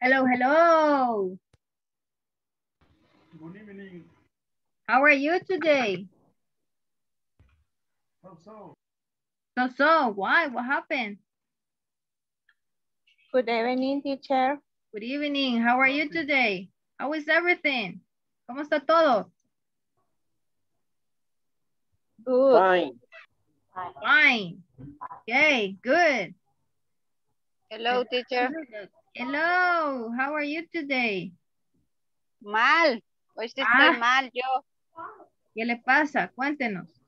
Hello, hello. Good evening. How are you today? So, so. So, so, why? What happened? Good evening, teacher. Good evening. How are you today? How is everything? ¿Cómo está todo? Good. Fine. Fine. Okay, good. Hello, teacher. Hello, how are you today? Mal. Hoy sí Ah. estoy mal yo. ¿Qué le pasa? Cuéntenos.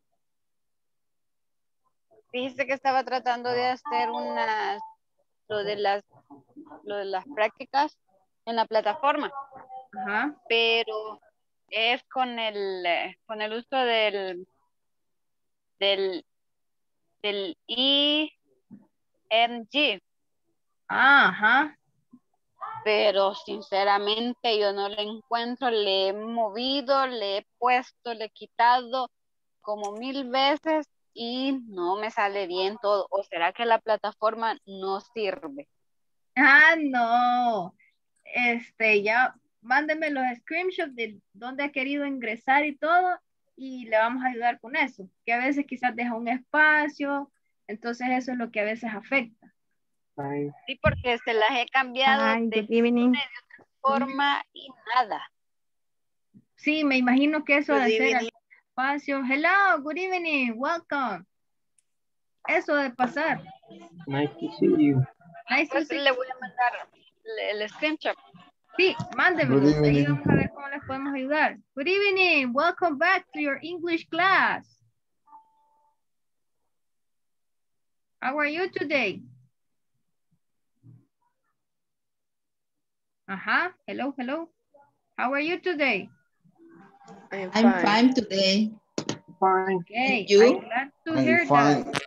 Fíjese que estaba tratando de hacer unas, lo de las, lo de las prácticas en la plataforma, Ajá. pero es con el, con el uso del, del, del IMG, Ajá. Pero sinceramente yo no le encuentro, le he movido, le he puesto, le he quitado como mil veces y no me sale bien todo. ¿O será que la plataforma no sirve? Ah, no. Este, ya, mándeme los screenshots de dónde ha querido ingresar y todo y le vamos a ayudar con eso. Que a veces quizás deja un espacio, entonces eso es lo que a veces afecta. Sí, porque se las he cambiado de evening. forma y nada. Sí, me imagino que eso Good de hacer evening. espacio. Hello, good evening, welcome. Eso de pasar. Nice to see you. Nice to see le voy a mandar el, el screenshot. Sí, Ahí evening. vamos a ver cómo les podemos ayudar. Good evening. Welcome back to your English class. How are you today? Ajá. Hello, hello. How are you today? I'm I'm fine. fine today. Fine. Okay. you? I'm glad to I'm hear fine. that.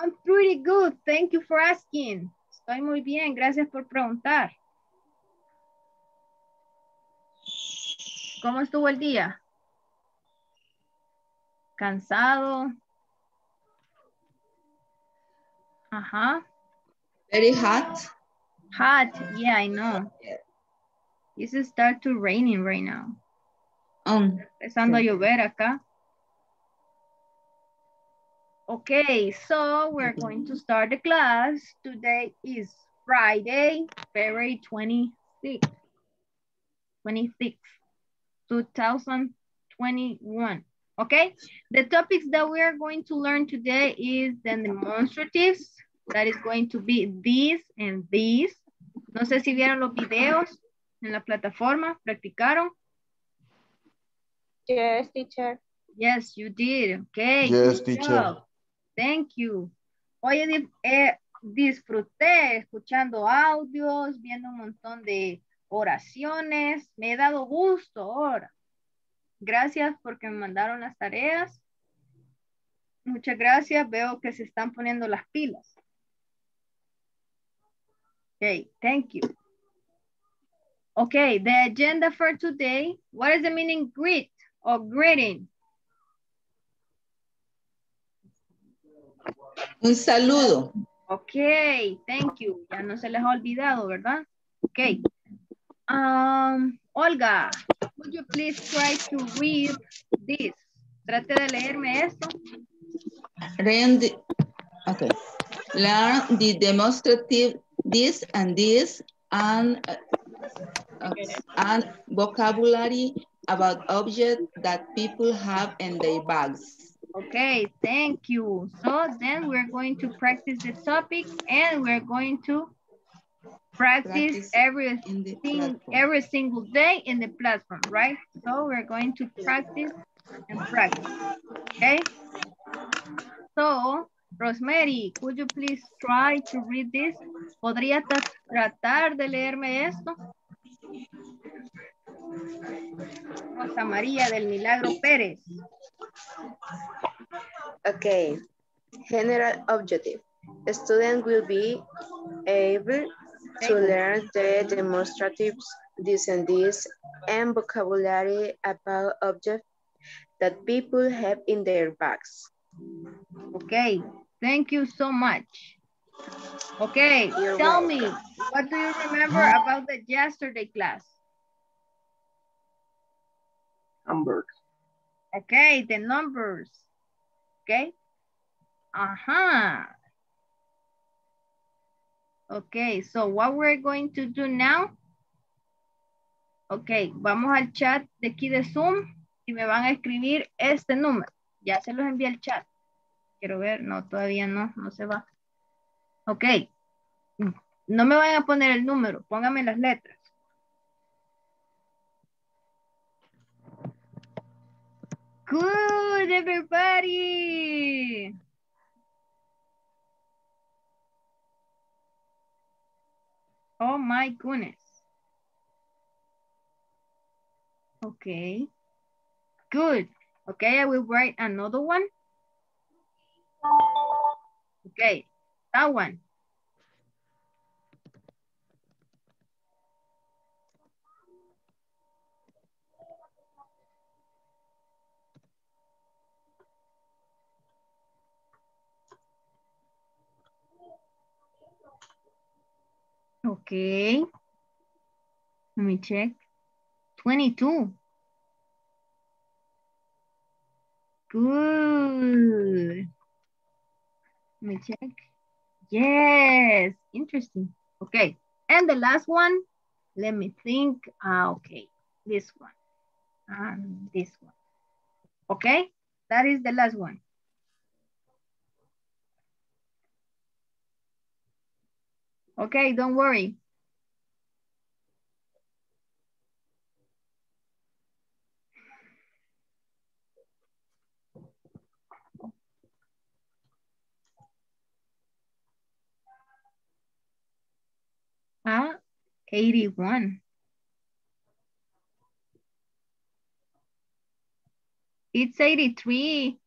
I'm pretty good. Thank you for asking. Estoy muy bien. Gracias por preguntar. ¿Cómo estuvo el día? Cansado. Ajá. Very hot. Hot. Yeah, I know. It's start to raining right now. Um, Empezando a llover acá. Okay, so we're going to start the class. Today is Friday, February 26th. 26th, 2021. Okay, the topics that we are going to learn today is the demonstratives. That is going to be this and this. No sé si vieron los videos en la plataforma, practicaron. Yes, teacher. Yes, you did. Okay. Yes, good teacher. job. Thank you. Hoy di- eh, disfruté escuchando audios, viendo un montón de oraciones. Me he dado gusto ahora. Gracias porque me mandaron las tareas. Muchas gracias. Veo que se están poniendo las pilas. Okay, thank you. Okay, the agenda for today. What is the meaning greet or greeting? un saludo. Okay, thank you. Ya no se les ha olvidado, ¿verdad? Okay. Um, Olga, would you please try to read this? Trate de leerme esto. Learn the, okay. Learn the demonstrative this and this and, uh, and vocabulary about objects that people have in their bags. Okay, thank you. So then we're going to practice the topic and we're going to practice, Practice every thing every single day in the platform, right? So we're going to practice and practice, okay? So, Rosemary, could you please try to read this? ¿Podría tratar de leerme esto? Rosa María del Milagro Pérez. Okay. General objective. Student will be able to learn the demonstratives, this and this, and vocabulary about objects that people have in their bags. Okay, thank you so much. Okay, You're tell me, what do you remember about the yesterday class? Numbers. Okay, the numbers. Okay. Uh-huh. Okay, so what we're going to do now? Ok, vamos al chat de aquí de Zoom y me van a escribir este número. Ya se los envié al chat. Quiero ver, no, todavía no, no se va. Ok. No me vayan a poner el número, pónganme las letras. Good, everybody. Oh my goodness. Okay. Good. Okay, I will write another one. Okay, that one. Okay. Let me check. 22. Good. Let me check. Yes, interesting. Okay, and the last one, let me think. Ah, okay, this one and this one. Okay, that is the last one. Okay, don't worry. Ah, 81. It's 83.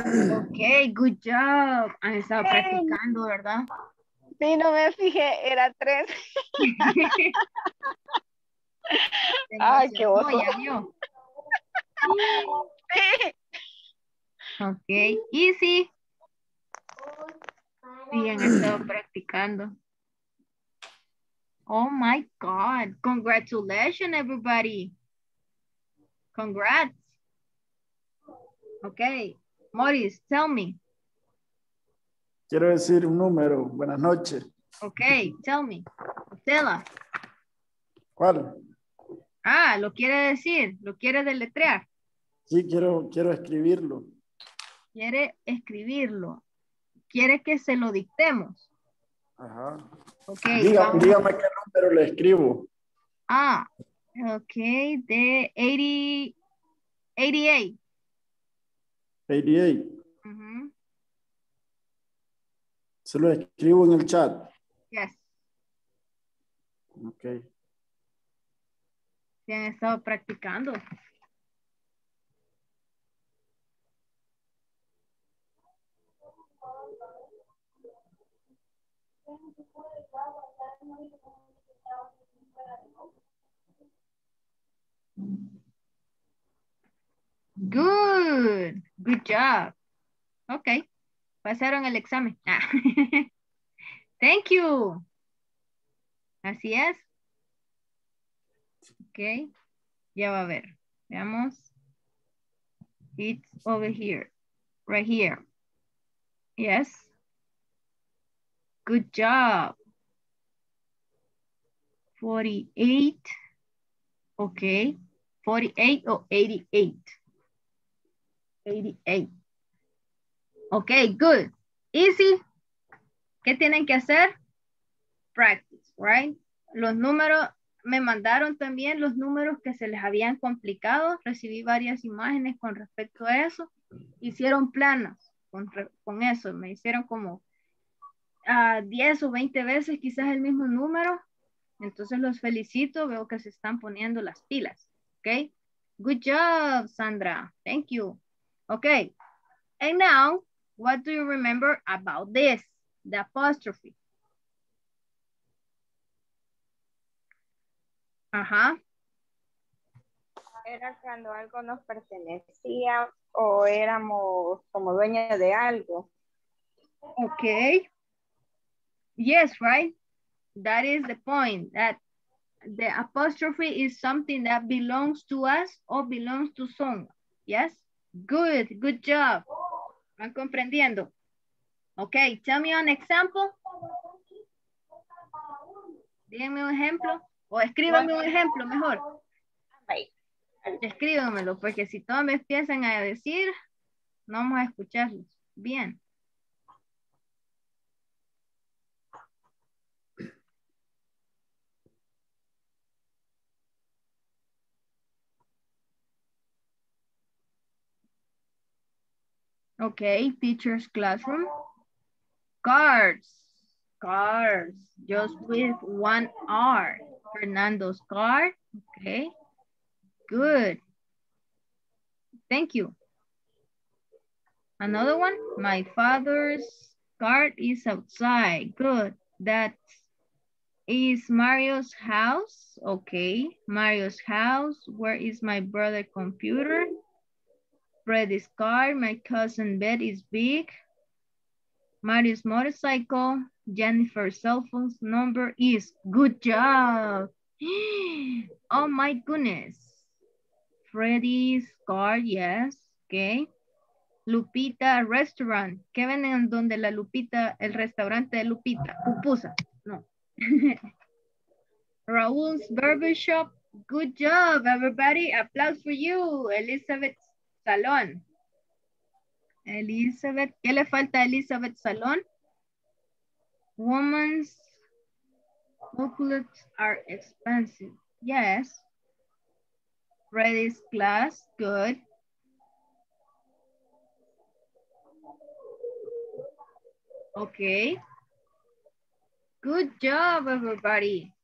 Okay, good job. Han estado practicando, ¿verdad? Sí, no me fijé, era tres. Ay, qué oso. ya vio. Sí. Ok, easy. Sí, han estado practicando. Oh my God. Congratulations, everybody. Congrats. Okay. Morris, tell me. Quiero decir un número. Buenas noches. Okay, tell me. Stella. ¿Cuál? Ah, lo quiere decir, lo quiere deletrear. Sí, quiero, quiero escribirlo. Quiere escribirlo. Quiere que se lo dictemos. Ajá. Ok, Diga- dígame qué número le escribo. Ah, ok, de 80, 88. 88. Ujú, Se lo escribo en el chat. Yes, Ok. se han estado practicando. Good, good job. Ok, pasaron el examen. Ah. Thank you. Así es. Ok, ya va a ver. Veamos. It's over here, right here. Yes. Good job. 48. Okay. 48 or 88? 88. Okay, good. Easy. ¿Qué tienen que hacer? Practice, right? Los números, me mandaron también los números que se les habían complicado. Recibí varias imágenes con respecto a eso. Hicieron planos con, con eso. Me hicieron como ah, 10 o 20 veces quizás el mismo número. Entonces los felicito. Veo que se están poniendo las pilas. Okay. Good job, Sandra. Thank you. Okay. And now, what do you remember about this? The apostrophe. Ajá. Era cuando algo nos pertenecía o éramos como dueños de algo. Okay. Yes, right? That is the point. That the apostrophe is something that belongs to us or belongs to someone. Yes? Good, good job. ¿Van comprendiendo? Okay, tell me an example. Díganme un ejemplo. O escríbanme un ejemplo mejor. Escríbanmelo, porque si todos me empiezan a decir, no vamos a escucharlos. Bien. Okay, teacher's classroom. Cards. Cars. Just with one R. Fernando's car. Okay. Good. Thank you. Another one. My father's car is outside. Good. That is Mario's house. Okay. Mario's house. Where is my brother computer? Freddy's car. My cousin bed is big. Mario's motorcycle. Jennifer's cell phone number is good job. Oh my goodness. Freddy's car, yes. Okay. Lupita restaurant. ¿Qué venden donde la Lupita, el restaurante de Lupita? Pupusa. No. Raúl's barber shop. Good job, everybody. Applause for you, Elizabeth Salón. Elizabeth, ¿qué le falta a Elizabeth Salón? Women's chocolates are expensive. Yes. Freddy's class, good. Okay. Good job, everybody.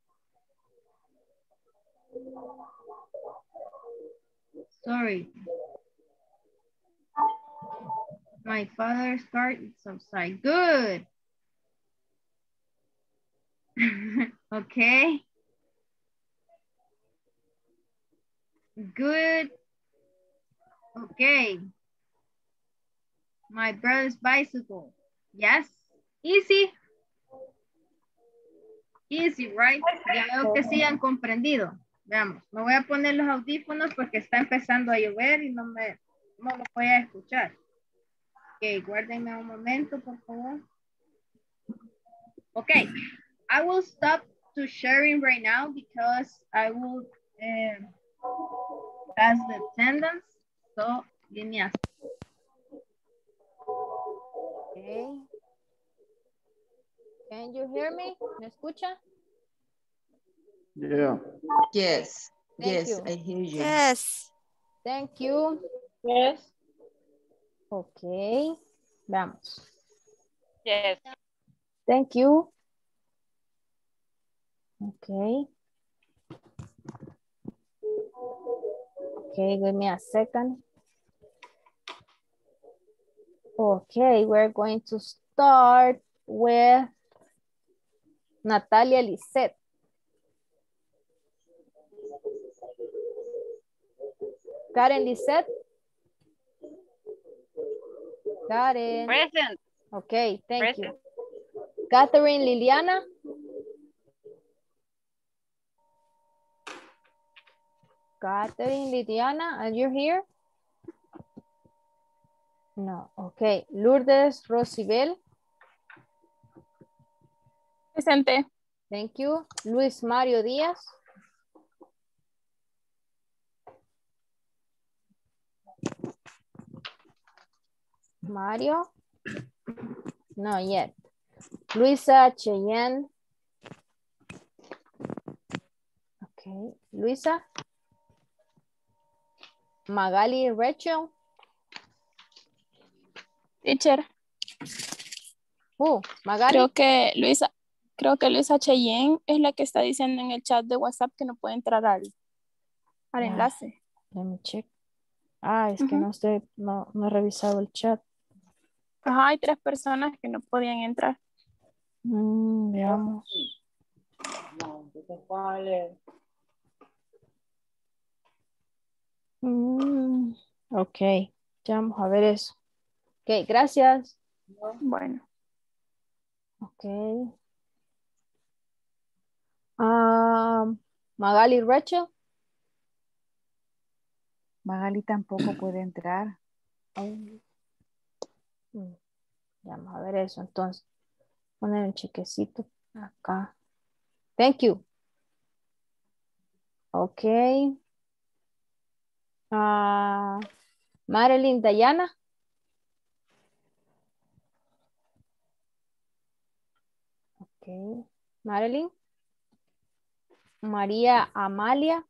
Sorry. My father's car is outside. Good. okay. Good. Okay. My brother's bicycle. Yes. Easy. Easy, right? Ya veo que sí han comprendido. Veamos, me voy a poner los audífonos porque está empezando a llover y no me no lo voy a escuchar. Ok, guárdenme un momento, por favor. Okay, I will stop to sharing right now because I will um, pass the attendance. So, give me a Okay. Can you hear me? ¿Me escucha? Yeah. Yes, Thank yes, you. I hear you. Yes. Thank you. Yes. Okay. Vamos. Yes. Thank you. Okay. Okay, give me a second. Okay, we're going to start with Natalia Lisette. Karen Lisette. Karen. Present. Okay, thank you. Catherine Liliana. Catherine Liliana, are you here? No, okay. Lourdes Rosibel, Presente. thank you. Luis Mario Díaz. Mario? No, yet. Luisa Cheyenne. Okay, Luisa. Magali Rachel. Teacher, Uh, Magali. creo que Luisa, creo que Luisa Cheyenne es la que está diciendo en el chat de WhatsApp que no puede entrar al, al Ah. enlace. Let me check. Ah, es que no sé, no, no he revisado el chat. Ajá, hay tres personas que no podían entrar. Mm, veamos. Mm, ok, ya vamos a ver eso. Ok, gracias. Bueno, Okay. Um, Magali Rachel. Magali tampoco puede entrar. Vamos a ver eso entonces. Poner el chequecito acá. Thank you. Okay. Ah, Marilyn Dayana. Okay. Marilyn. María Amalia.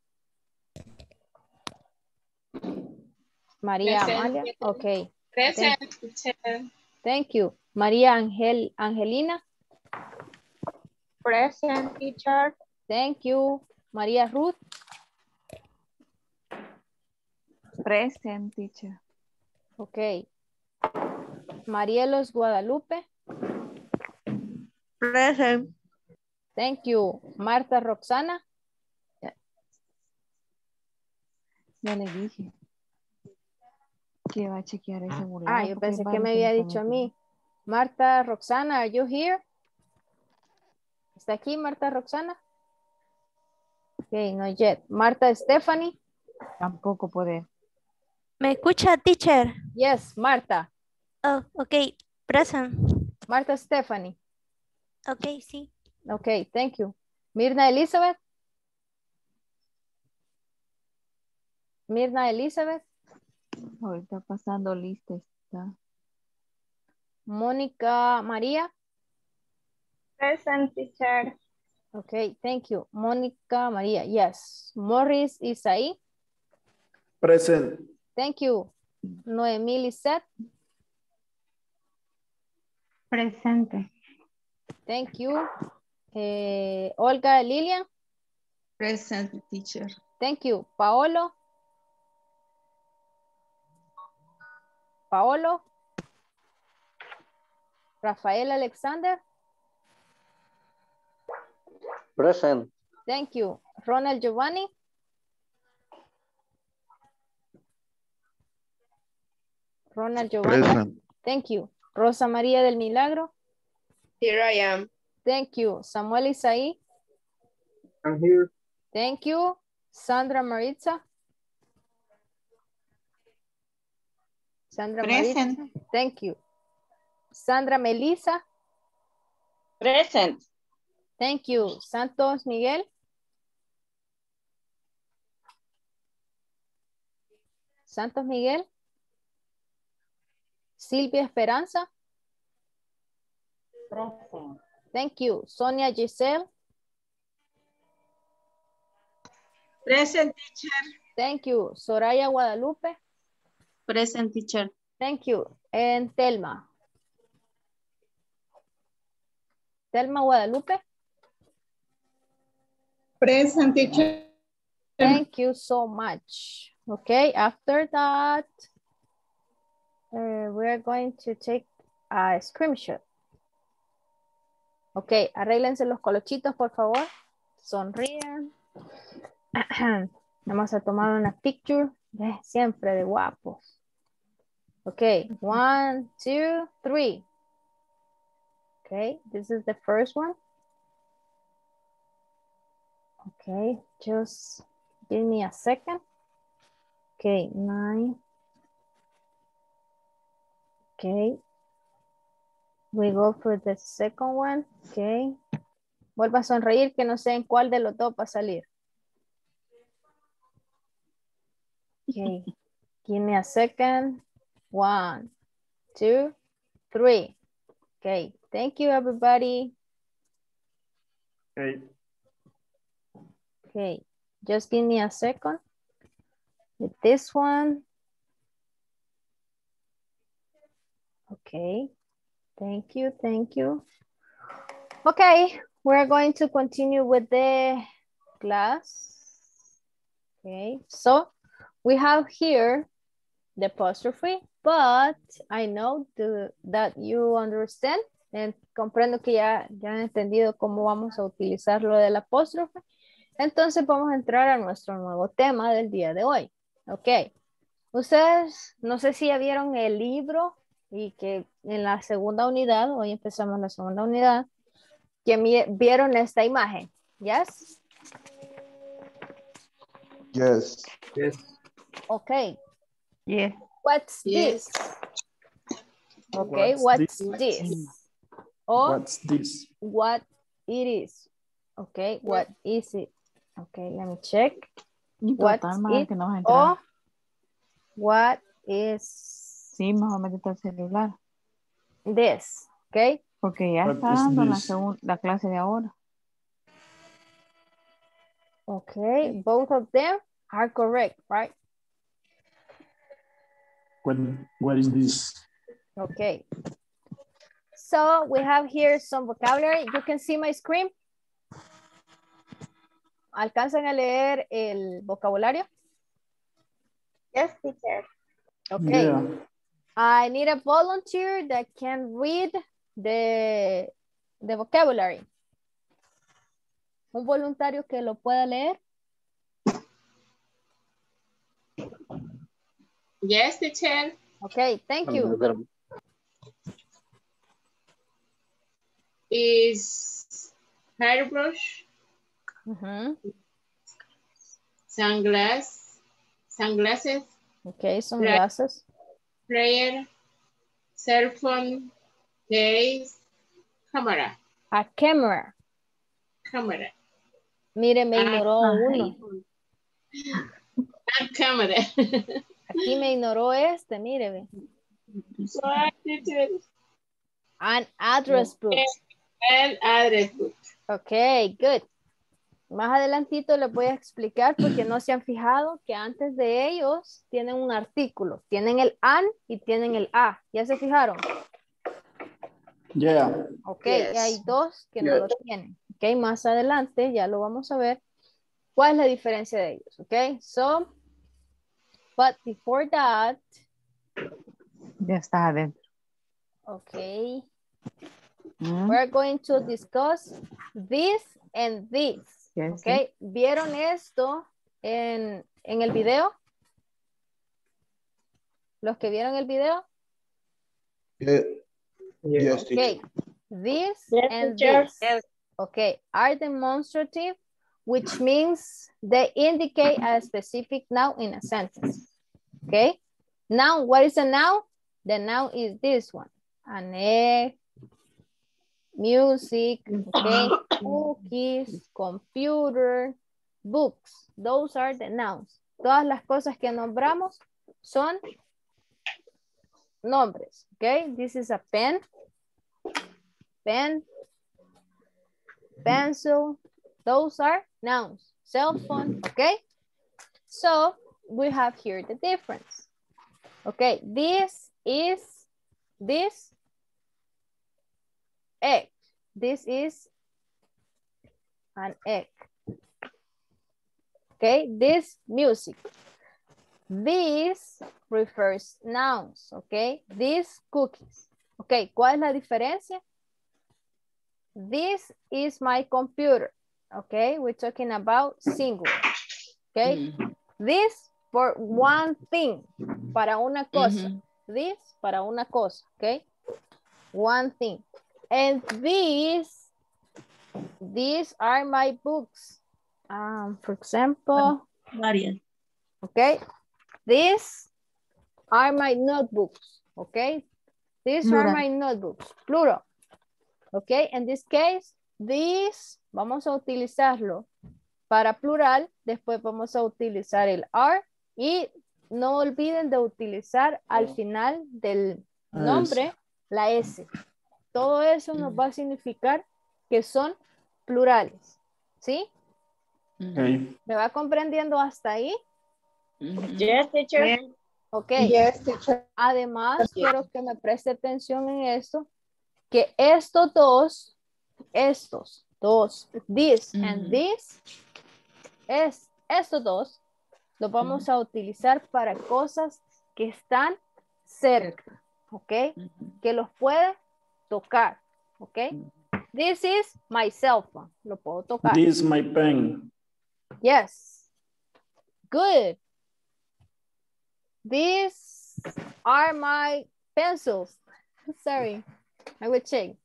María. Amalia. Okay. Present, teacher. Thank you. María Angel Angelina. Present, teacher. Thank you. María Ruth. Present, teacher. Ok. Marielos Guadalupe. Present. Thank you. Marta Roxana. Ya le dije. Que va a chequear de seguridad. Ah, yo porque pensé que me había dicho a mí. Marta Roxana, are you here? ¿Está aquí Marta Roxana? Ok, no yet. Marta Stephanie. Tampoco puede. ¿Me escucha, teacher? Yes, Marta. Oh, ok. Present. Marta Stephanie. Ok, sí. Ok, thank you. Mirna Elizabeth. Mirna Elizabeth. Ahorita pasando lista está. Mónica María. Present, teacher. Okay, thank you. Mónica María, yes. Morris Isaí, Present. thank you. Noemí Lisette, Presente. thank you. Eh, Olga Lilian, Present teacher. thank you. Paolo. Paolo. Rafael Alexander, Present. thank you. Ronald Giovanni, Ronald Giovanni, Present. thank you. Rosa María del Milagro, Here I am. thank you. Samuel Isaí, I'm here. Thank you. Sandra Maritza. Sandra Present. Thank you. Sandra Melissa. Present. Thank you. Santos Miguel. Santos Miguel. Silvia Esperanza. Present. Thank you. Sonia Giselle. Present, teacher. Thank you. Soraya Guadalupe. Present teacher. Thank you. And Telma. Telma Guadalupe. Present, teacher. Thank you so much. Okay, after that, uh, we're going to take a screenshot. Ok, arréglense los colochitos, por favor. Sonríen. Vamos a tomar una picture. Eh, Siempre de guapos. Ok, one, two, three. Okay, this is the first one. Okay, just give me a second. Okay, nine. Okay. We go for the second one. Okay. Vuelva a sonreír que no sé en cuál de los dos va a salir. Okay. Give me a second. One, two, three. Okay. Thank you, everybody. Okay. Okay. Just give me a second. With this one. Okay. Thank you. Thank you. Okay. We're going to continue with the class. Okay. So we have here the apostrophe, but I know the, that you understand and comprendo que ya, ya han entendido cómo vamos a utilizar lo del apóstrofe. Entonces vamos a entrar a nuestro nuevo tema del día de hoy. Ok. Ustedes, no sé si ya vieron el libro y que en la segunda unidad, hoy empezamos la segunda unidad, que vieron esta imagen. ¿Yes? Yes. Yes. Okay. Yes. What's Yes. this? Okay, What's what's this? this? Or What's this? what it is. Okay, what is it? Okay, let me check. What's Total, más it? que no vas a entrar. Or what is Sí, mejor métete al celular. this? Okay, Porque ya What está dando la, this? la clase de ahora. okay, both of them are correct, right? What, what is this? Okay. So we have here some vocabulary. You can see my screen. ¿Alcanzan a leer el vocabulario? Yes, teacher. Okay. Yeah. I need a volunteer that can read the, the vocabulary. Un voluntario que lo pueda leer. Yes, teacher. Okay, thank you. Is hairbrush, Ujú. sunglass, sunglasses, Okay, sunglasses. prayer, cell phone, case, camera, A camera. camera, Mire, me Ah, ignoró ah, uno. not ah, camera. Aquí me ignoró este, mire. An address book. And address book. Ok, good. Más adelantito les voy a explicar porque no se han fijado que antes de ellos tienen un artículo. Tienen el an y tienen el a. ¿Ya se fijaron? Yeah. Ok, y hay dos que no lo tienen. Ok, más adelante ya lo vamos a ver. ¿Cuál es la diferencia de ellos? Ok, so, but before that, Ya está adentro. ok, Mm, we're going to discuss this and this. yes, Ok, ¿vieron esto en, en el video? ¿Los que vieron el video? Yes, teacher. Okay, this Yes, and teacher. this. Okay, are demonstrative, which means they indicate a specific noun in a sentence. Okay, now what is a noun? The noun is this one, an egg, music, okay, cookies, computer, books. Those are the nouns. Todas las cosas que nombramos son nombres. Okay, this is a pen, pen, pencil. Those are nouns. Cell phone. Okay, so we have here the difference. Okay, this is this egg. This is an egg. Okay, this music. This refers nouns, okay? These cookies. Okay, ¿cuál es la diferencia? This is my computer, okay? We're talking about single, okay? This for one thing, para una cosa. This para una cosa, okay? One thing. And these, these are my books. Um, for example, Varias. okay? These are my notebooks, okay? These are my notebooks, plural. Okay, in this case, these, vamos a utilizarlo para plural, después vamos a utilizar el are y no olviden de utilizar al final del nombre la S. Todo eso nos va a significar que son plurales, ¿sí? Okay. ¿Me va comprendiendo hasta ahí? Yes, teacher. Ok. Yes, teacher. Además, quiero que me preste atención en esto, que estos dos, estos dos, this and this, es, estos dos, los vamos a utilizar para cosas que están cerca, ¿ok? Que los puede tocar, ¿ok? This is my cell phone, lo puedo tocar. This is my pen. Yes. Good. These are my pencils. Sorry. I will check.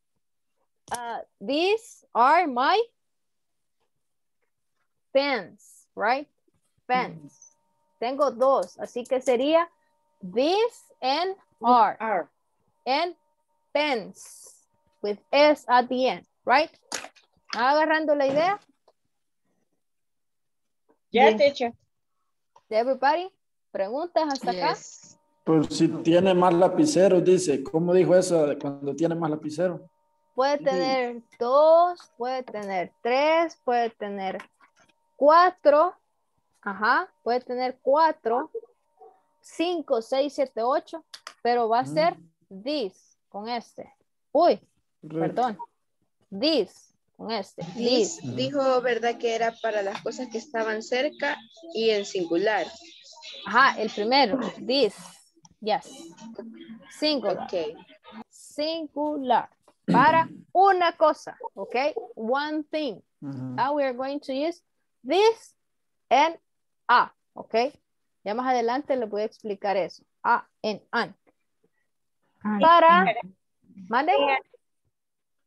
Uh, these are my pens, right? Pens. Tengo dos, así que sería this and are. Are. And pens with S at the end, right? Agarrando la idea? Yes, teacher. Everybody? ¿Preguntas hasta acá? Pues si tiene más lapiceros, dice. ¿Cómo dijo eso de cuando tiene más lapiceros? Puede tener dos, puede tener tres, puede tener cuatro. Ajá, puede tener cuatro, cinco, seis, siete, ocho, pero va a ser this con este. Uy, perdón. This con este. This This. dijo, ¿verdad? Que era para las cosas que estaban cerca y en singular. Ajá, el primero. This. Yes. Singular. Ok. Singular. Para una cosa. Ok. One thing. Ujú. Now we are going to use this and a. Ok. Ya más adelante les voy a explicar eso. A and an. Para. ¿Mande?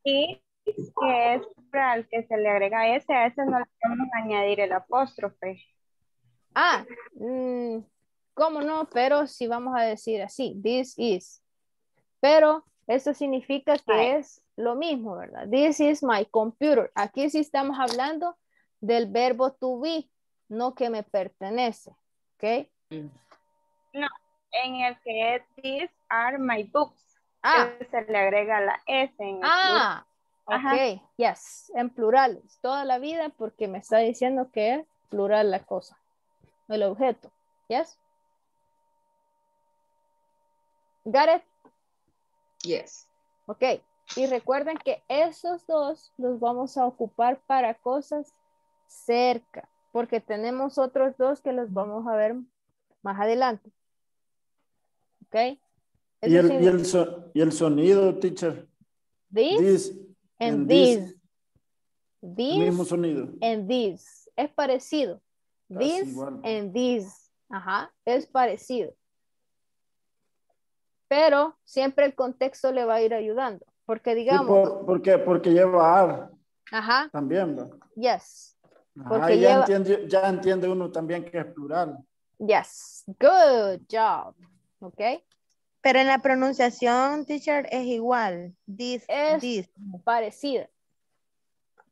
Y que es plural, que se le agrega ese, a ese no le podemos añadir el apóstrofe. Ah, mm, ¿cómo no? Pero si vamos a decir así, this is. Pero eso significa que es lo mismo, ¿verdad? This is my computer. Aquí sí estamos hablando del verbo to be, no que me pertenece. ¿Ok? No, en el que es these are my books. Ah. se le agrega la S en el Ah, Ajá. ok, yes, en plurales, toda la vida porque me está diciendo que es plural la cosa, el objeto, yes. Got it? Yes. Ok, y recuerden que esos dos los vamos a ocupar para cosas cerca, porque tenemos otros dos que los vamos a ver más adelante. Ok. ¿Y el, y, el so- y el sonido, teacher? This This and this. El This mismo sonido. and this. Es parecido. Casi This igual. and this. Ajá, es parecido. Pero siempre el contexto le va a ir ayudando. Porque Sí, digamos, por, ¿por? Porque lleva ar ajá, también, ¿va? yes, Ajá, Porque ya, lleva- entiende, ya entiende uno también que es plural. yes. Good job. Ok. Pero en la pronunciación, teacher, es igual. This, Es this. parecida.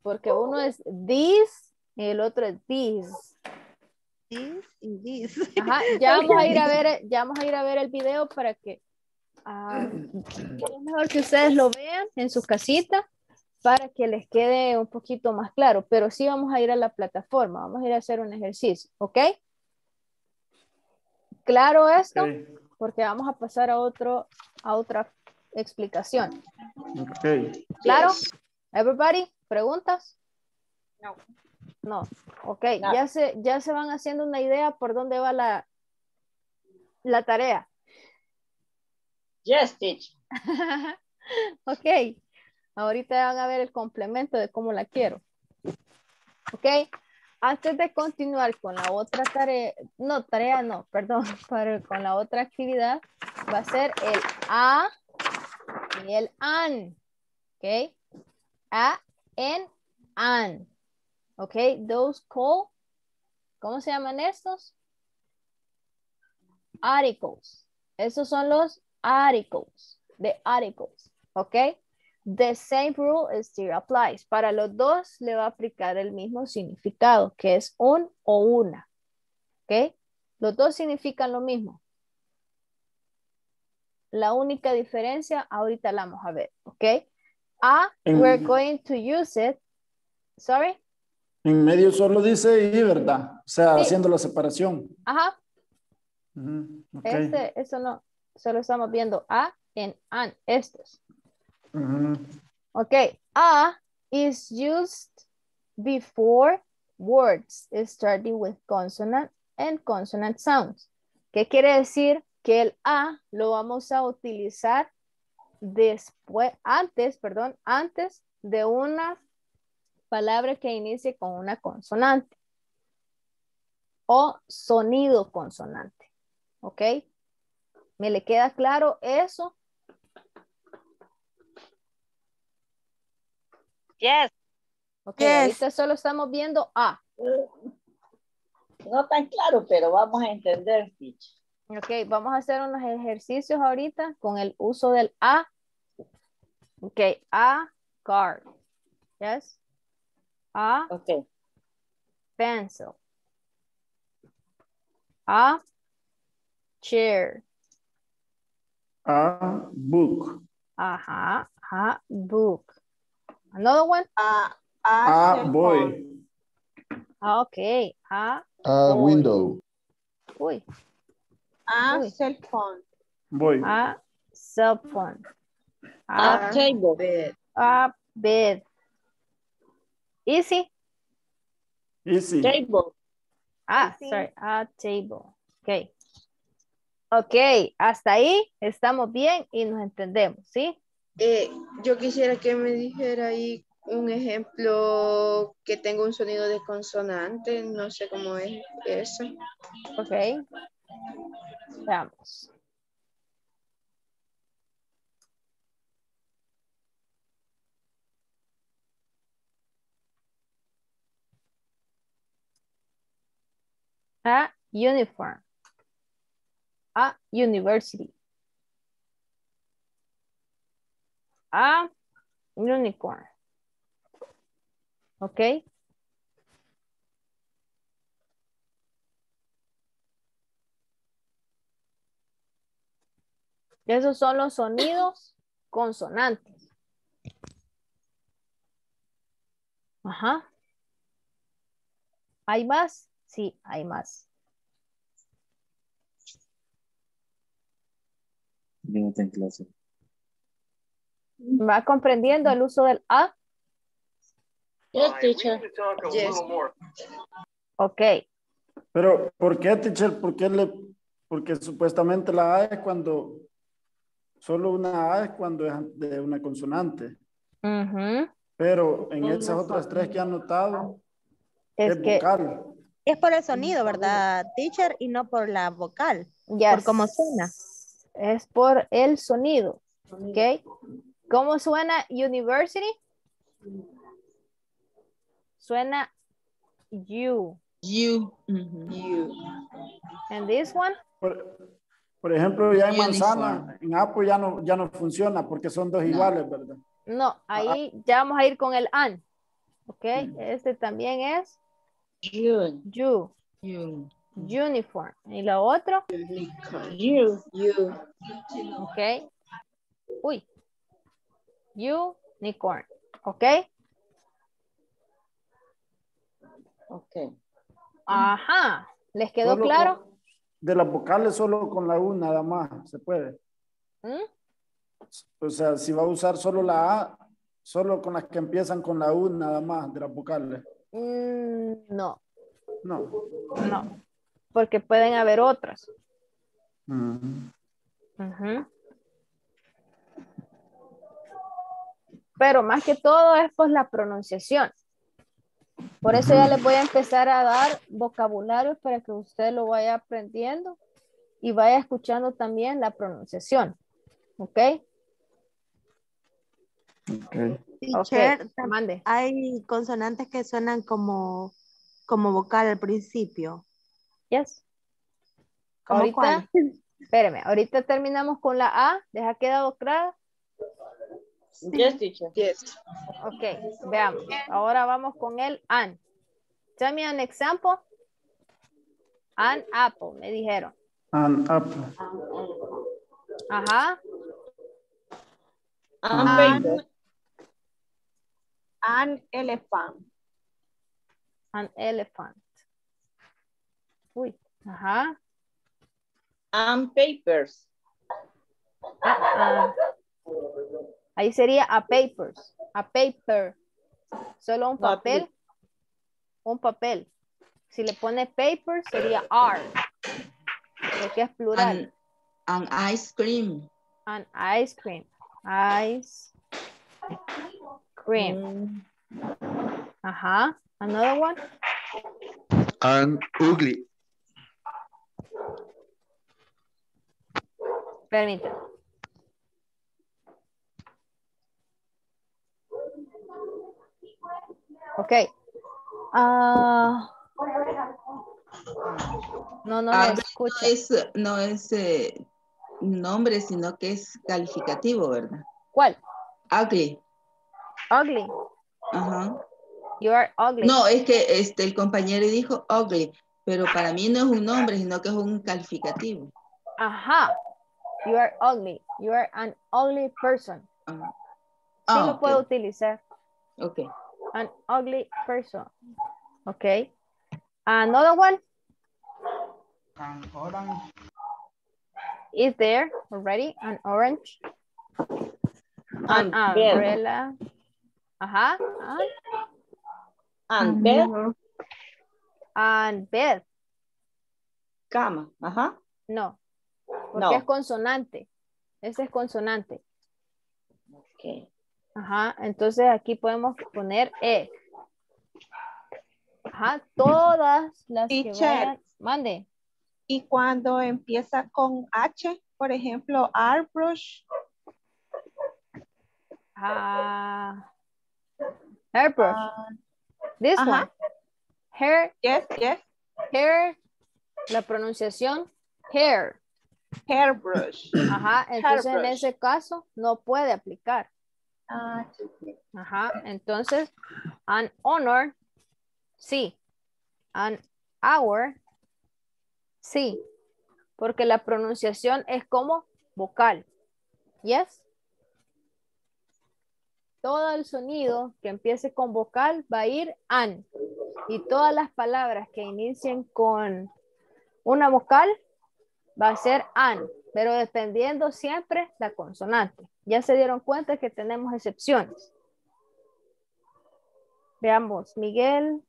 Porque uno es this y el otro es this. This y this. Ajá, ya vamos a ir a ver, ya vamos a ir a ver el video para que ah, es mejor que ustedes lo vean en su casita para que les quede un poquito más claro, pero sí vamos a ir a la plataforma, vamos a ir a hacer un ejercicio, ¿ok? Claro esto, porque vamos a pasar a otro, a otra explicación. ok. ¿Claro? Everybody, ¿preguntas? No. No, ok, ya, se, ya se van haciendo una idea por dónde va la, la tarea. Yes, teacher. ok, ahorita van a ver el complemento de cómo la quiero. Ok, antes de continuar con la otra tarea, no, tarea no, perdón, para, con la otra actividad, va a ser el a y el an. Ok, a, en, an. Ok, those call, ¿cómo se llaman estos? Articles. Esos son los articles, the articles, ¿ok? The same rule still applies. Para los dos le va a aplicar el mismo significado, que es un o una, ¿ok? Los dos significan lo mismo. La única diferencia, ahorita la vamos a ver, ¿ok? A, En- we're going to use it. Sorry? En medio solo dice y, ¿verdad? O sea, Sí. haciendo la separación. Ajá, Ujú, ok. este, eso no, solo estamos viendo a en an, estos. Okay, a is used before words starting with consonant and consonant sounds. ¿Qué quiere decir? Que el a lo vamos a utilizar después, antes, perdón, antes de una palabra que inicie con una consonante o sonido consonante. ¿Ok? ¿Me le queda claro eso? Yes. Ok, ahorita solo estamos viendo A. No tan claro, pero vamos a entender, Ok, vamos a hacer unos ejercicios ahorita con el uso del A. Ok, A card. Yes. A okay. pencil. A chair. A book. Ajá, ajá, book. Another one? A, A boy. Ah, ok. A, A Boy. window. uy, a Uy. cell phone. Boy. a cell phone. A A, table. Bed. a bed. Easy. Easy. Table. Ah, Sí. sorry, a table. Ok. Ok, hasta ahí estamos bien y nos entendemos, ¿sí? Eh, yo quisiera que me dijera ahí un ejemplo que tenga un sonido de consonante, no sé cómo es eso. Ok. Veamos. A uniform. A university. A unicorn. Ok. Esos son los sonidos consonantes. Ajá. ¿Hay más? Sí, hay más. No tengo clase. ¿Va comprendiendo el uso del A? Yes, teacher. Yes. Ok. Pero, ¿por qué, teacher? ¿Por qué le, porque supuestamente la A es cuando, solo una A es cuando es de una consonante. Ujú. Pero en esas otras tres que han notado, Es es que, vocal. Es por el sonido, ¿verdad, teacher? Y no por la vocal. ya Por cómo suena. Es por el sonido. Ok. ¿Cómo suena university? Suena you. You. You. And this one? Por, por ejemplo, ya en manzana, en Apple ya no, ya no funciona porque son dos iguales, ¿verdad? No, ahí ya vamos a ir con el an. Ok. Este también es You. you. You. Uniform. ¿Y lo otro? You. You. Ok. Uy. Unicorn. Ok. Ok. Ajá. ¿Les quedó Solo claro? con- de las vocales solo con la U nada más, se puede. ¿Mm? O sea, si va a usar solo la A, solo con las que empiezan con la U nada más de las vocales. Mm, no, No. no. Porque pueden haber otras. Mm. Ujú. Pero más que todo es pues la pronunciación. Por eso ya les voy a empezar a dar vocabulario para que usted lo vaya aprendiendo y vaya escuchando también la pronunciación. ¿Ok? Teacher, Ok, mande. hay consonantes que suenan como, como vocal al principio. Yes. ¿Cómo Ahorita, cuál? espérame, ahorita terminamos con la A. ¿Deja quedado claro? Yes, teacher. Yes. Ok, veamos. Ahora vamos con el an. Tell me an example. An apple, me dijeron. An apple. Ajá. An, paper. an elephant. An elephant. Uy, ajá. And papers. Ah, ah. Ahí sería a papers. A paper. Solo un papel. Un papel. Si le pone paper sería R. Porque es plural. An, an ice cream. An ice cream. Ice cream. Ajá. Another one. And ugly. Permítame. Ok. Ah, no, no Ah, me escucha. no es, no es eh, nombre, sino que es calificativo, ¿verdad? ¿Cuál? Ugly. Ugly. Ajá. You are ugly. No, es que este, el compañero dijo ugly, pero para mí no es un nombre, sino que es un calificativo. Ajá. You are ugly. You are an ugly person. Ajá. Sí Ah, lo ok. puedo utilizar. Ok. An ugly person. Okay. Another one An orange. is there already. An orange. An bed. umbrella. Ajá. And, And bed. and bed. Cama. Ajá. No. Porque No. es consonante. Ese es consonante. Ok. Ajá. Entonces aquí podemos poner E. Ajá. Todas las que vayan. Mande. Y cuando empieza con H, por ejemplo, airbrush, Ah. Hairbrush. ah, This ajá. one. Hair. yes, yes, Hair. La pronunciación. Hair. Hairbrush. Ajá. Entonces en ese caso no puede aplicar. Ah. Ajá. Entonces, an honor. Sí. An hour. Sí. Porque la pronunciación es como vocal. Yes. Todo el sonido que empiece con vocal va a ir an. Y todas las palabras que inicien con una vocal va a ser an, pero dependiendo siempre la consonante. Ya se dieron cuenta que tenemos excepciones. Veamos, Miguel.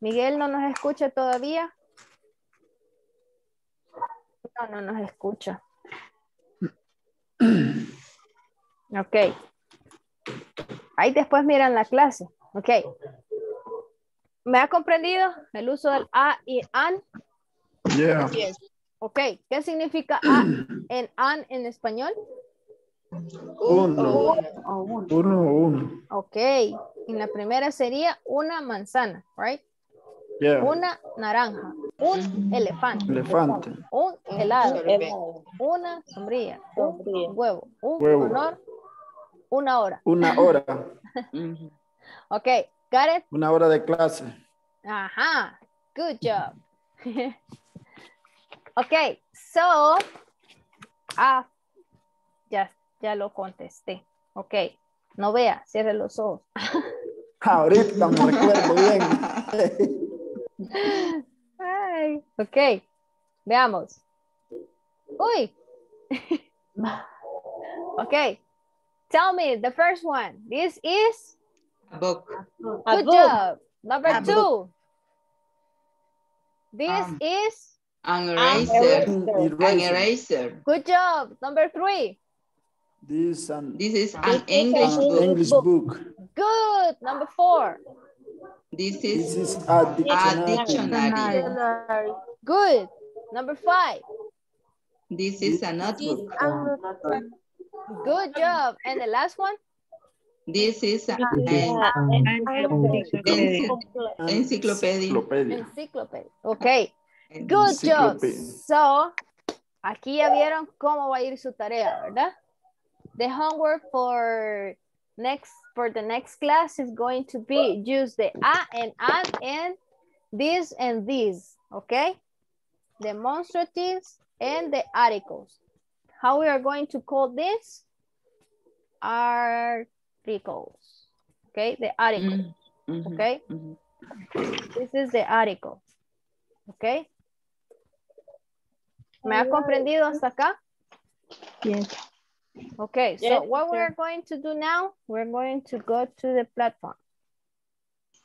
Miguel no nos escucha todavía. No, no nos escucha. Ok. Ahí después miran la clase. Ok. ¿Me ha comprendido el uso del a y an? Yeah. Ok. ¿Qué significa a en an en español? Uno. Uno, uno. Ok. En la primera sería una manzana, right? Yeah. Una naranja, un elefante, Elefante. un helado, una sombrilla, un huevo, un Huevo. honor, una hora. Una hora. Ok, got it? Una hora de clase. Ajá, good job. ok, so, ah, ya, ya lo contesté. Ok, no vea, cierre los ojos. Ahorita me recuerdo bien. Ay, ok, veamos. Uy. ok, tell me the first one. This is A book. A good book. job. Number A two. book. This Um, is An eraser. eraser. An Eraser. eraser. good job. Number three. This and This is an This is English book. English book. Good. Number four. This This is is a a dictionary. dictionary. Good. Number five. This is a notebook. Good job. And the last one? This is an encyclopedia. Enciclopedia. Encyclopedia. Okay. Good job. So, aquí ya vieron cómo va a ir su tarea, ¿verdad? The homework for next for the next class is going to be use the a and an and this and this, okay? The demonstratives and the articles. How we are going to call this? Articles. Okay, the article. Mhm, mhm, Okay. mhm. This is the article. Okay. ¿Me ha comprendido hasta acá? Yes. Okay, so what teacher. we're going to do now, we're going to go to the platform.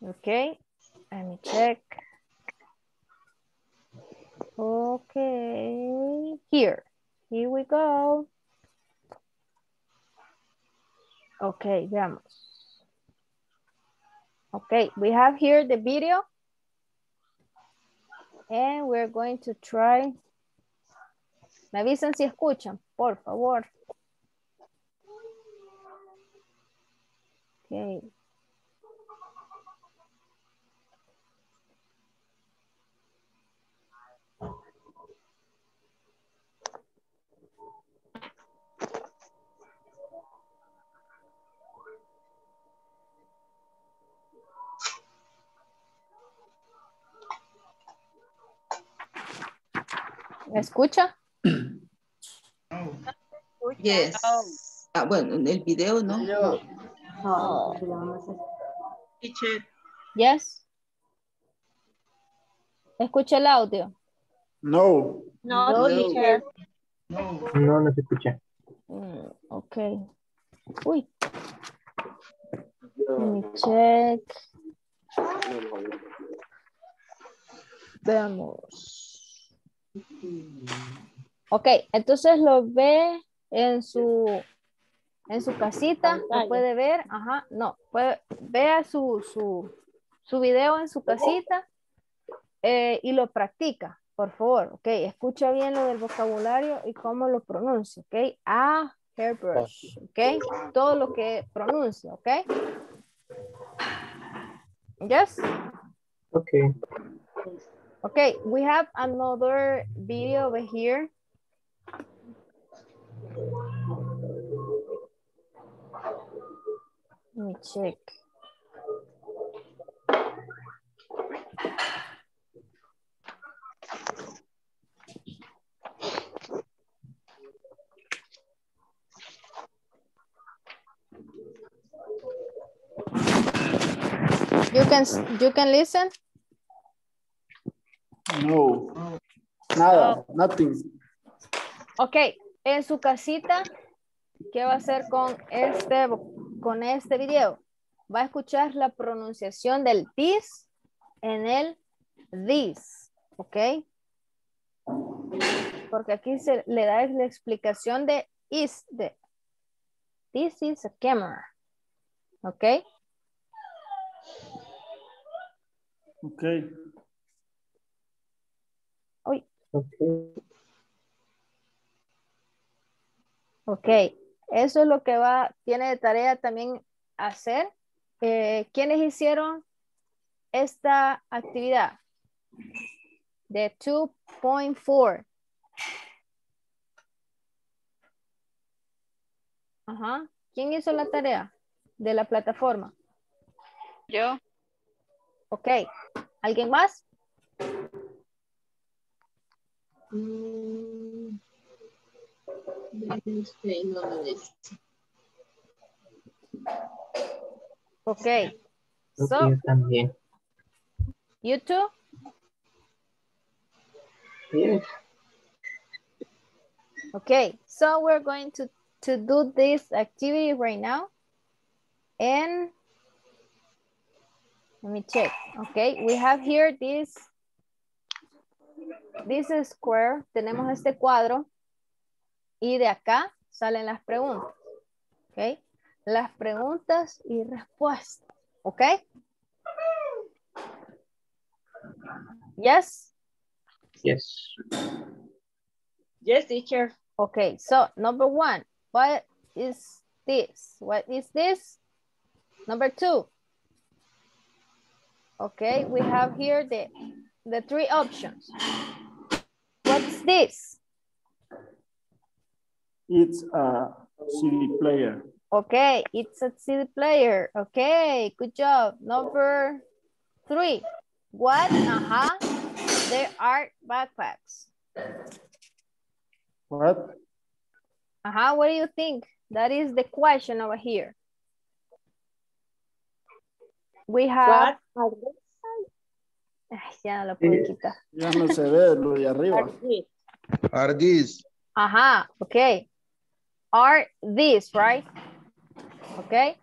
Okay, let me check. Okay, here, here we go. Okay, veamos. Okay, we have here the video. And we're going to try. Me avisan si escuchan, por favor. ¿Me escucha? Yes. Ah, bueno, en el video no. Yes. Escucha el audio. No. No, No. teacher. No, no se escucha. Mm, ok. Uy. Let me check. Veamos. Ok, entonces lo ve en su en su casita, lo puede ver, ajá, no, puede, vea su, su, su video en su casita eh, y lo practica, por favor, ok, escucha bien lo del vocabulario y cómo lo pronuncia, ok, a hairbrush, ok, todo lo que pronuncia, ok. Yes? Okay. Okay, we have another video over here. Let me check. You can you can listen. No. Nada. Oh. Nothing. Ok, en su casita, ¿qué va a hacer con este, con este video? Va a escuchar la pronunciación del this en el this, ¿ok? Porque aquí se le da la explicación de is, de this is a camera, ¿ok? Ok. Uy, Okay. Ok, eso es lo que va, tiene de tarea también hacer. Eh, ¿Quiénes hicieron esta actividad? De 2.4. Ajá. ¿Quién hizo la tarea de la plataforma? Yo. Ok. ¿Alguien más? Mm. Este, no lo ves. Ok. Ok, So, yo también. you too? Yes. Okay, so we're going to, to do this activity right now. And let me check. Okay, we have here this, this is square. Tenemos este cuadro. Y de acá salen las preguntas. Ok, las preguntas y respuestas. Ok. Yes. Yes. Yes, teacher. Okay, so number one, what is this? What is this? Number two. Okay, we have here the, the three options. What's this? It's a CD player. Okay, it's a CD player. Okay, good job. Number three. What? Uh-huh. There are backpacks. What? Uh-huh, what do you think? That is the question over here. We have... Ay, ya no lo puedo quitar. Ya no se ve lo de arriba. Are these? Ajá, okay. Are these, right? Okay.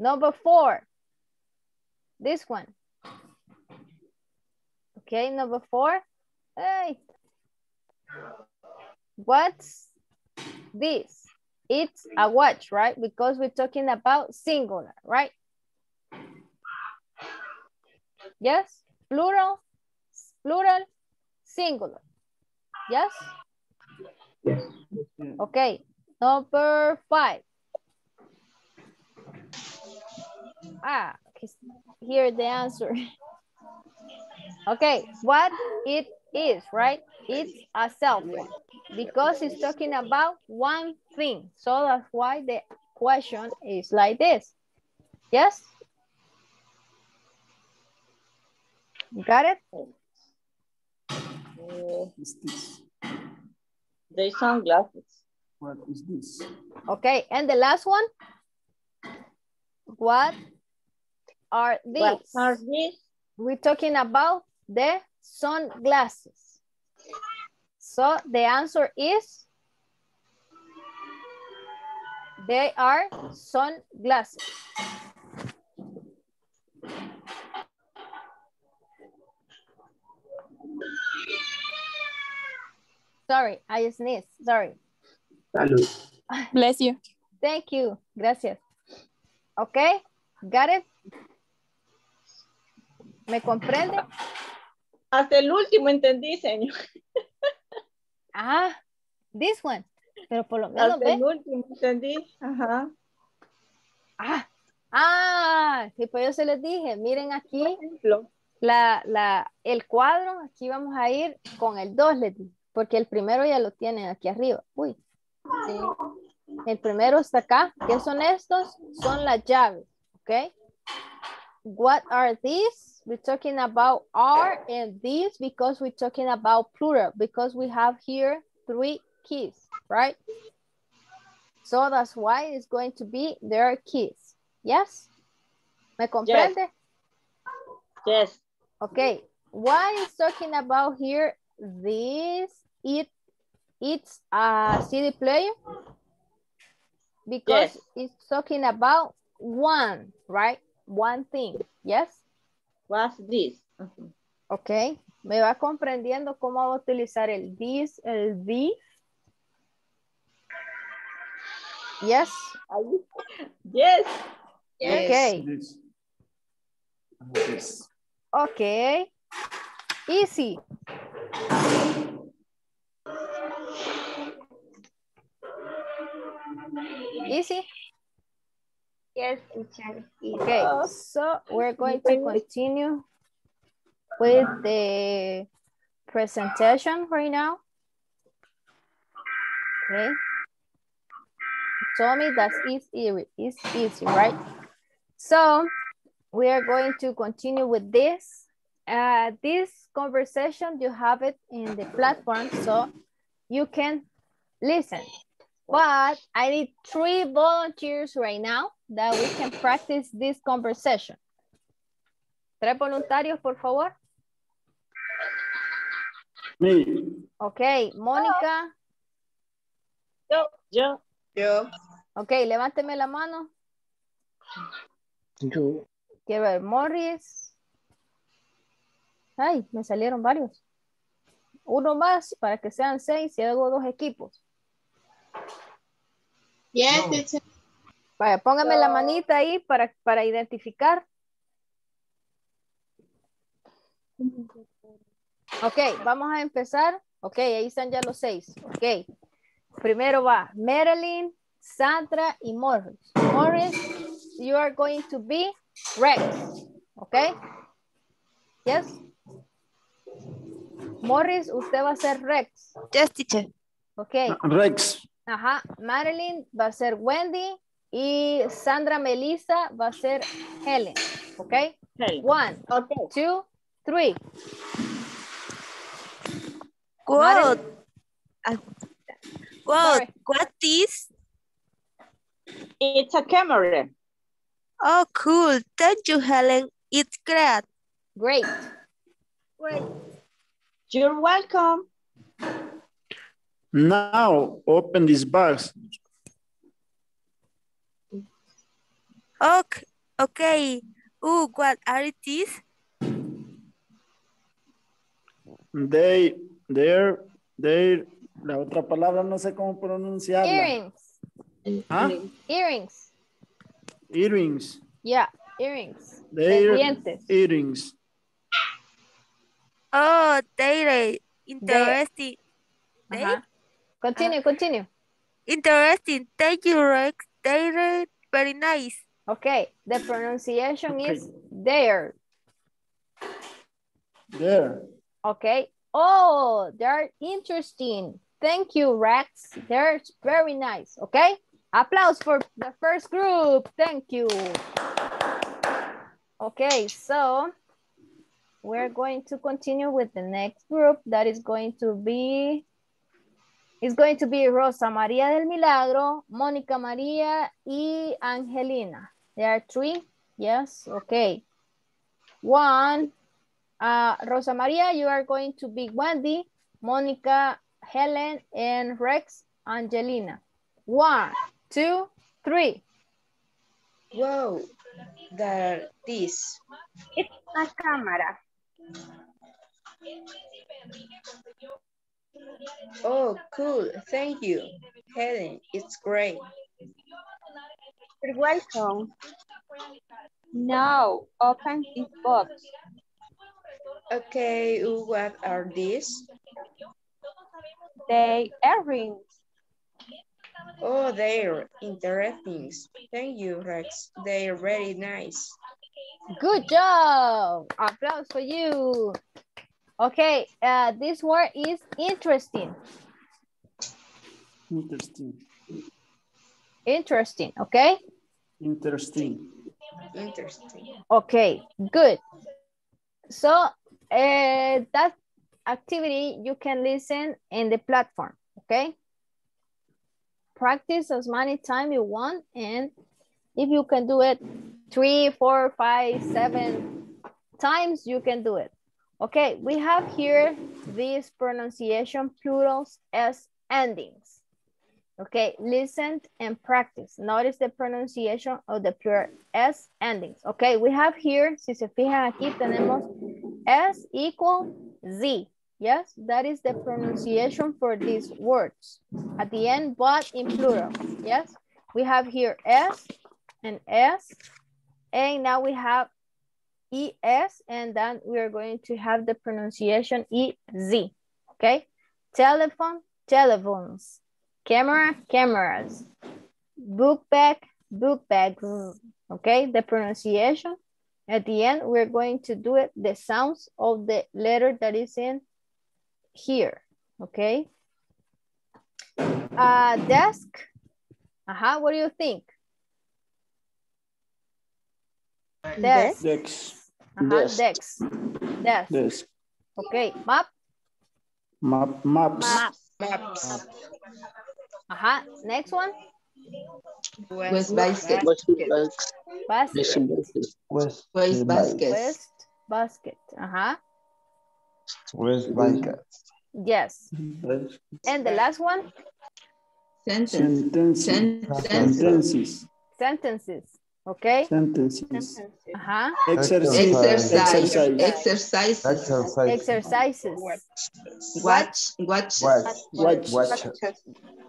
Number four. This one. Okay, number four. Hey. What's this? It's a watch, right? Because we're talking about singular, right? Yes? Plural, plural, singular. Yes? Yes. Okay, number five. Ah, here the answer. Okay, what it is, right? It's a cell phone because it's talking about one thing. So that's why the question is like this. Yes? Got it? This. They sunglasses. What is this? Okay, and the last one? What are these? What are these? We're talking about the sunglasses. So the answer is they are sunglasses. Sorry, I sneezed. Sorry. Salud. Bless you. Thank you. Gracias. Okay, got it? ¿Me comprende? Hasta el último entendí, señor. Ah, this one. Pero por lo menos, Hasta el último entendí. Ajá. Ah, ah, sí, pues yo se les dije, miren aquí Ejemplo. la, la, el cuadro, aquí vamos a ir con el 2, les dije, porque el primero ya lo tienen aquí arriba. Uy, sí. El primero está acá. ¿Qué son estos? Son las llaves, ¿ok? What are these? We're talking about are and these because we're talking about plural because we have here three keys, right? So that's why it's going to be their keys. Yes? ¿Me comprende? Yes. Okay. Why is talking about here this? It it's a CD player because Yes. it's talking about one, right? One thing. Yes. What's this? Ujú. Ok. Me va comprendiendo cómo va a utilizar el this, el the. Yes. Yes. Okay. This. This. Okay. Easy. Easy. Yes, teacher. Okay, so we're going to continue with the presentation right now. Okay. Tommy, that is easy, it's easy, right? So we are going to continue with this. Uh, this conversation, you have it in the platform, so you can listen. But I need three volunteers right now that we can practice this conversation. Tres voluntarios, por favor. Me. Ok, Mónica. Yo, yo. Yo. Ok, levánteme la mano. Yo. Quiero ver, Morris. Ay, me salieron varios. Uno más para que sean seis y hago dos equipos. Yes, teacher. Vaya, póngame la manita ahí para, para identificar. Ok, vamos a empezar. Ok, ahí están ya los seis. Ok. Primero va Madeline, Sandra y Morris. Morris, you are going to be Rex. Ok. Yes. Morris, usted va a ser Rex. Yes, teacher. Ok. Rex. Ajá. Madeline va a ser Wendy y Sandra Melissa va a ser Helen. Ok. Helen. One, Okay. two, three. What? Ah, what? Sorry. What is? It's a camera. Oh, cool. Thank you, Helen. It's great. Great. Great. You're welcome. Now open this box. Okay. Okay. Oh, what are these? They, they're, they're, la otra palabra no sé cómo pronunciarla. Earrings. ¿Ah? Earrings. Earrings. Yeah, earrings. They're Pendientes. earrings. Oh, they're interesting. They Ajá. Continue, ah. continue. interesting. Thank you, Rex. They very nice. Okay, the pronunciation Okay. is there. There. Okay. Oh, they're interesting. Thank you, Rex. They're very nice. Okay. Applause for the first group. Thank you. Okay, so we're going to continue with the next group that is going to be It's going to be Rosa María del Milagro, Mónica María, y Angelina. There are three. Yes, okay. One, uh, Rosa María, you are going to be Wendy, Mónica, Helen, and Rex, Angelina. One, two, three. Wow, that this. It's a camera. Oh, cool. Thank you. Helen, it's great. You're welcome. Now, open this box. Okay, what are these? They earrings. Oh, they're interesting. Thank you, Rex. They're very nice. Good job. Applause for you. Okay, uh, this word is interesting. Interesting. Interesting, okay? Interesting. Interesting. Okay, good. So uh, that activity you can listen in the platform, okay? Practice as many time you want and if you can do it three, four, five, seven times, you can do it. Okay, we have here these pronunciation plurals as endings. Okay, listen and practice. Notice the pronunciation of the plural S endings. Okay, we have here, si se fijan aquí, tenemos S equal Z. Yes, that is the pronunciation for these words. At the end, but in plural. Yes, we have here S and S. And now we have ES, and then we are going to have the pronunciation EZ. Okay, telephone, telephones camera, cameras, book bag, book bags. Okay, the pronunciation. At the end, we're going to do it the sounds of the letter that is in here. Okay. Uh, desk. Uh -huh, what do you think? Desk. Desk. Uh -huh, desk. Desk. Desk. Okay, map. Map, maps. Maps. Maps. Ajá, next one. West basket. Basket. West West basket. West basket. Ajá. West basket. Yes. And the last one? Sentence. Sentences. Sentences. Sentences. Okay. Sentences. Ajá. Exercise. Exercise. Exercise. Exercise. Exercises. Watch. Watch. Watch. Watch. Watch.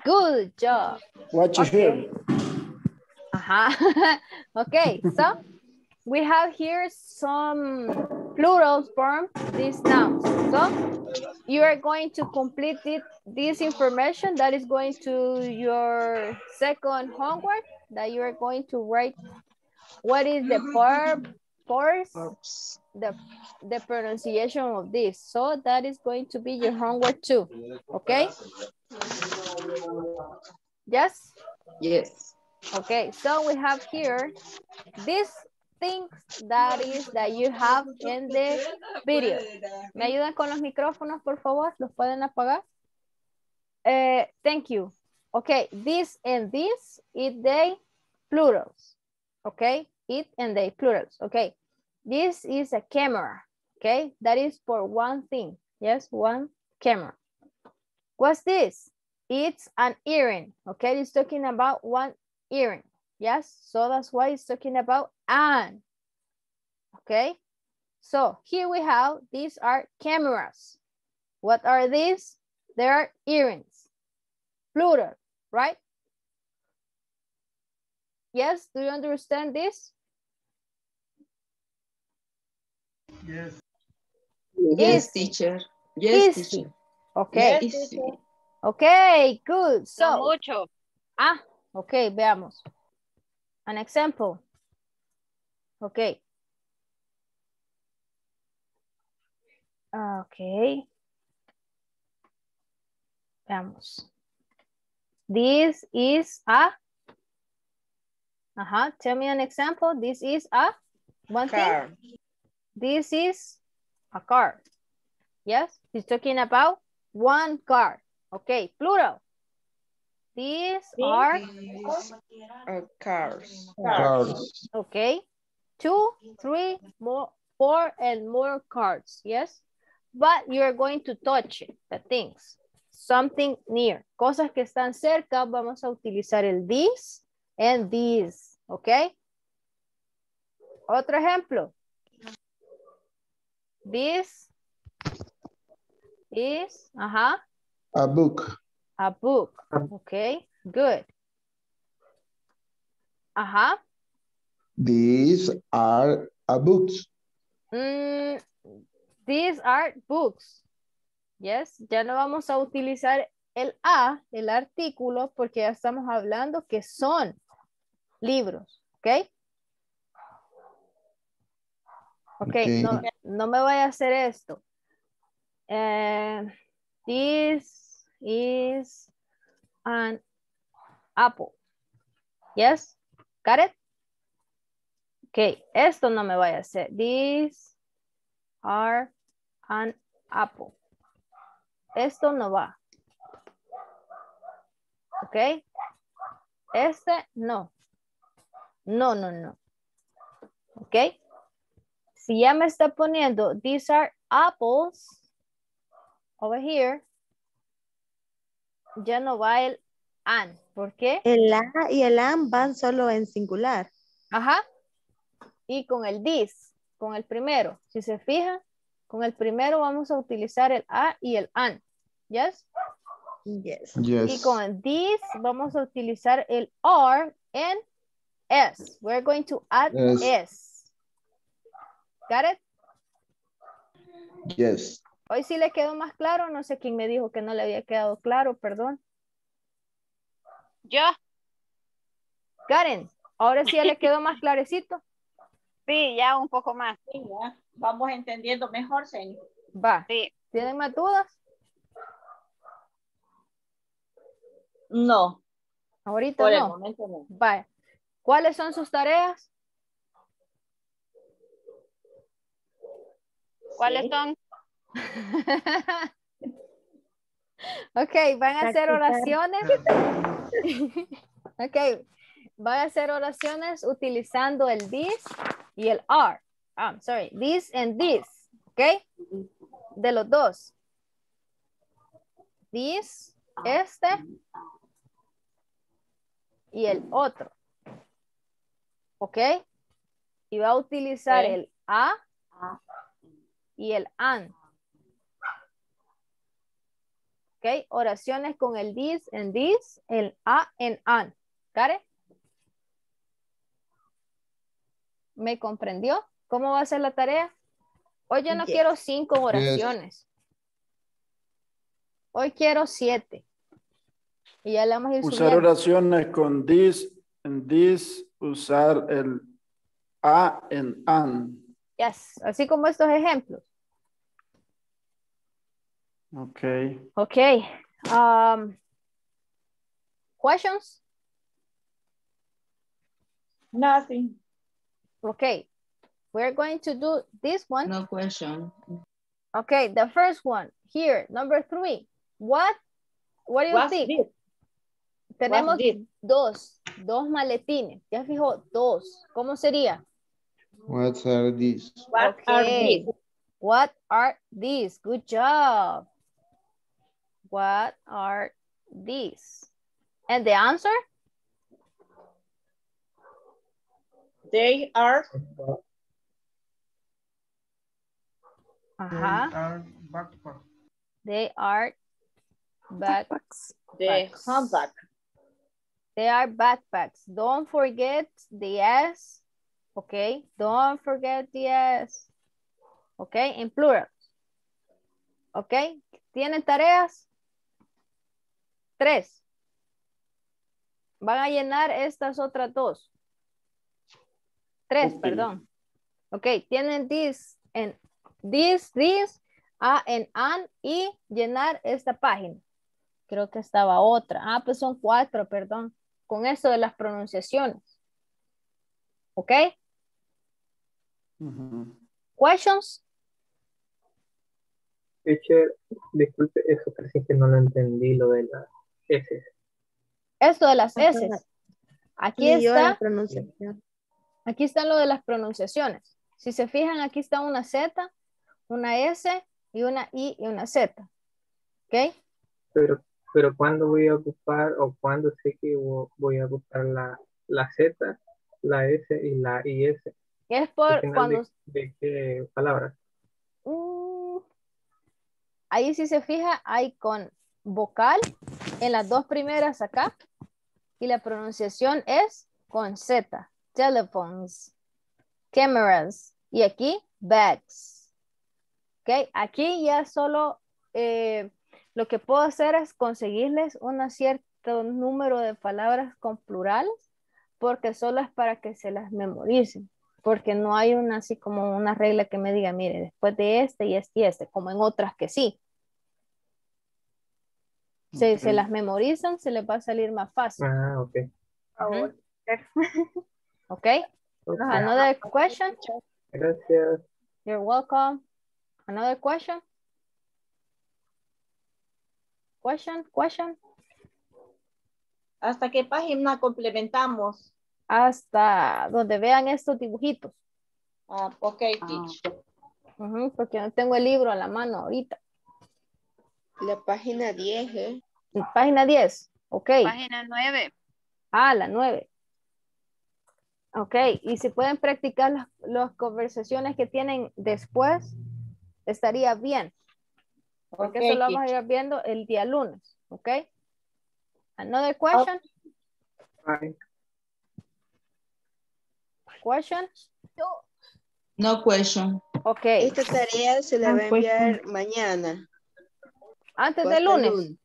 Good job. Watch here. Ajá. okay, so we have here some plural form these nouns. So you are going to complete it, this information that is going to your second homework that you are going to write what is the verb force? The the pronunciation of this. So that is going to be your homework too. Okay? Yes? Yes. okay so we have here these things that is that you have in the video. Me ayudan con los micrófonos por favor? Los pueden apagar? Eh, thank you. Okay this and this it they plurals okay? It and they plurals okay? This is a camera okay? That is for one thing yes one camera. What's this? It's an earring okay? It's talking about one earring yes? So that's why it's talking about an okay? So here we have these are cameras. What are these? They are earrings plural right yes do you understand this Yes. Yes, Easy. teacher. Yes, Easy. teacher. okay Easy. okay good No so mucho. Ah, ok, veamos. An example. Ok. Ok. Veamos. This is a. Uh-huh. Tell me an example. This is a one Car. thing. This is a car. Yes, he's talking about one car. Okay, plural. These are, are cars. Cars. okay, two, three, more, four, and more cards, yes? But you're going to touch it, the things. Something near. Cosas que están cerca, vamos a utilizar el this and these, okay? Otro ejemplo. This is, ajá, A book. a book. Okay, good. Ajá. These are a books. Mm, these are books. Yes, ya no vamos a utilizar el a, el artículo, porque ya estamos hablando que son libros. ¿Ok? Ok, no, Ok. no me voy a hacer esto. Eh, this is an apple. Yes? Got it? Ok, esto no me vaya a hacer. These are an apple. Esto no va. Ok. Este no. No, no, no. Ok. Si ya me está poniendo, these are apples over here, ya no va el an. ¿Por qué? El a y el am van solo en singular. Ajá. Y con el this, con el primero. Si se fijan, con el primero vamos a utilizar el a y el an. ¿Yes? Yes. Y Yes. con el this vamos a utilizar el are and s. We're going to add Yes. s. Got it? Yes. Hoy sí le quedó más claro. No sé quién me dijo que no le había quedado claro, perdón. Yo, Karen, ahora sí ya le quedó más clarecito. sí, ya un poco más. Sí, ya. Vamos entendiendo mejor, señor. Va. Sí. ¿Tienen más dudas? No, Ahorita por el no. momento no. Vaya. ¿Cuáles son sus tareas? ¿Cuáles Sí. son? ok, van a hacer oraciones. ok, van a hacer oraciones utilizando el this y el are. Ah, sorry, this and this. Ok, de los dos. This, este y el otro. Ok, y va a utilizar el a y el an. Ok, oraciones con el this and this, el a and an. ¿Got it? ¿Me comprendió? ¿Cómo va a ser la tarea? Hoy yo no Yes. quiero cinco oraciones. Hoy quiero siete. Y ya le vamos a ir Usar subiendo. oraciones con this, en this, usar el a en an. Yes, así como estos ejemplos. Ok. Okay. Um, questions? Nothing. Okay. We're going to do this one. No question. Okay, the first one here, number three. What? What do you What's think? this? Tenemos dos, dos maletines. Ya fijo, dos. ¿Cómo sería? What are these? What are Okay. these? What are these? Good job. What are these? And the answer? They are Ajá. They are backpacks. the handbag. They are backpacks. Don't forget the S. Okay. Don't forget the S. Okay. En plural. Okay. ¿Tienen tareas? Tres. Van a llenar estas otras dos. Tres, perdón. Ok, tienen this en this, this, a en an y llenar esta página. Creo que estaba otra. Ah, pues son cuatro, perdón. Con eso de las pronunciaciones. ¿Ok? Questions? Teacher, disculpe, eso parece que no lo entendí, lo de las S. Esto de las S. Aquí Y está, aquí está lo de las pronunciaciones. Si se fijan, aquí está una Z, una S y una I y una Z. ¿Ok? Pero, pero ¿cuándo voy a ocupar o cuándo sé que vo- voy a ocupar la, la Z, la S y la IS? Es ¿Al por cuando... de, de qué palabras? Mm, ahí si se fija, hay con vocal en las dos primeras acá y la pronunciación es con Z. Telephones, cameras y aquí bags. ¿Ok? Aquí ya solo eh, lo que puedo hacer es conseguirles un cierto número de palabras con plurales porque solo es para que se las memoricen porque no hay una así como una regla que me diga, mire, después de este y este y este, como en otras que sí. Si se Ok. las memorizan, se les va a salir más fácil. Ah, ok. Ujú. Ok. Another question. Gracias. You're welcome. Another question. Question, question. ¿Hasta qué página complementamos? Hasta donde vean estos dibujitos. Ah, ok, teacher. Ujú, porque no tengo el libro a la mano ahorita. La página 10, ¿eh? Página 10. Ok. Página 9. Ah, la 9. Ok, y si pueden practicar las, las conversaciones que tienen después, estaría bien. Porque Ok, eso lo vamos a ir viendo el día lunes. Ok. Another question? Bye. Question? No question. Ok. Esta tarea se la Ah, va a enviar mañana. Antes del hasta el lunes.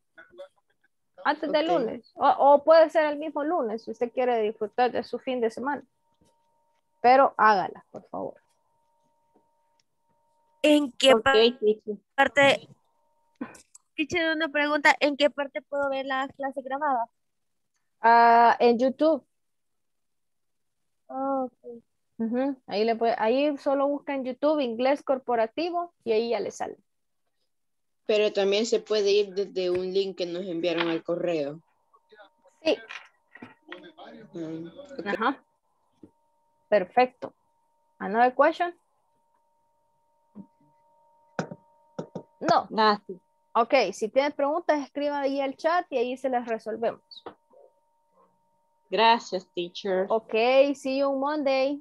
Antes del lunes. O, o puede ser el mismo lunes si usted quiere disfrutar de su fin de semana. Pero hágala, por favor. ¿En qué parte? Teacher, una pregunta. ¿En qué parte puedo ver las clases grabadas? Ah, en YouTube. Oh, ok. Ujú, Ahí, le puede, ahí solo busca en YouTube inglés corporativo y ahí ya le sale. Pero también se puede ir desde un link que nos enviaron al correo. Sí. Mm, ok. Ajá. Perfecto. Another question? No. Nada. Ok, si tienen preguntas, escriban ahí el chat y ahí se las resolvemos. Gracias, teacher. Ok, see you on Monday.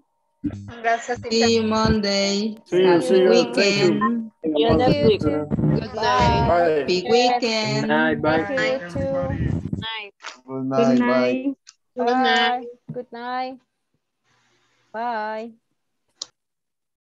Gracias, See you Monday. See you, see you. Thank you. Weekend. See you next week. Good night. Bye. Big weekend. Night, bye. Thank you too. Night. Good night. Good night. Good night. Bye.